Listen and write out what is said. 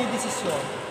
di decisione.